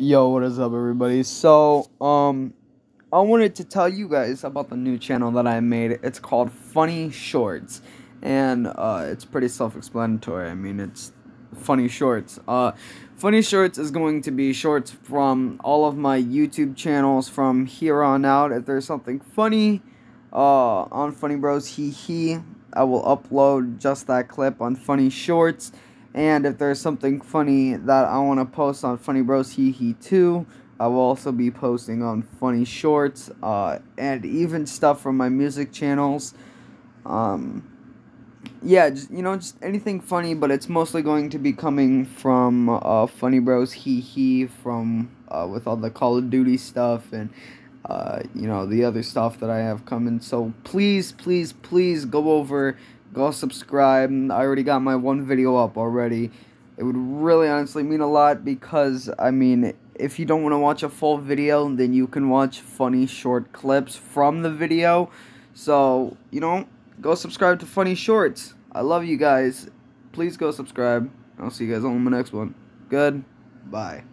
Yo, what is up, everybody? So, um, I wanted to tell you guys about the new channel that I made. It's called Funny Shorts, and uh, it's pretty self-explanatory. I mean, it's funny shorts. Uh, funny shorts is going to be shorts from all of my YouTube channels from here on out. If there's something funny uh, on Funny Bros Hee Hee, I will upload just that clip on Funny Shorts. And if there's something funny that I want to post on Funny Bros Hee Hee 2, I will also be posting on Funny Shorts uh, and even stuff from my music channels. Um, yeah, just, you know, just anything funny, but it's mostly going to be coming from uh, Funny Bros Hee Hee from uh, with all the Call of Duty stuff and uh, you know the other stuff that I have coming. So please, please, please go over go subscribe. I already got my one video up already. It would really honestly mean a lot because, I mean, if you don't want to watch a full video, then you can watch funny short clips from the video. So, you know, go subscribe to Funny Shorts. I love you guys. Please go subscribe. I'll see you guys on my next one. Good. Bye.